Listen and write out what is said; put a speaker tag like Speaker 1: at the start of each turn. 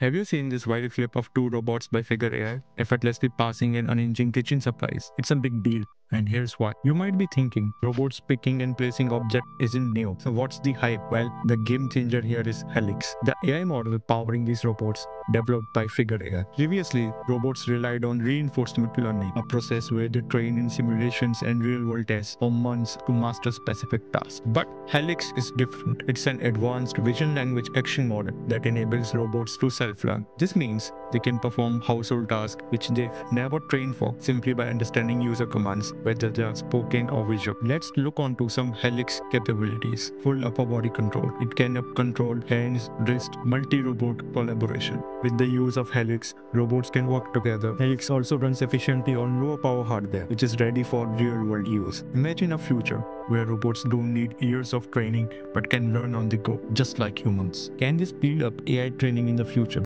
Speaker 1: Have you seen this viral clip of two robots by Figure AI effortlessly passing and unhinging kitchen supplies? It's a big deal. And here's why. You might be thinking robots picking and placing objects isn't new. So what's the hype? Well, the game changer here is Helix, the AI model powering these robots developed by Figure AI. Previously, robots relied on reinforcement learning, a process where they train in simulations and real-world tests for months to master specific tasks. But Helix is different. It's an advanced vision language action model that enables robots to self-learn. This means they can perform household tasks which they've never trained for simply by understanding user commands whether they are spoken or visual. Let's look onto some Helix capabilities. Full upper body control. It can control hands, wrist, multi-robot collaboration. With the use of Helix, robots can work together. Helix also runs efficiently on low power hardware, which is ready for real-world use. Imagine a future where robots don't need years of training but can learn on the go, just like humans. Can this speed up AI training in the future?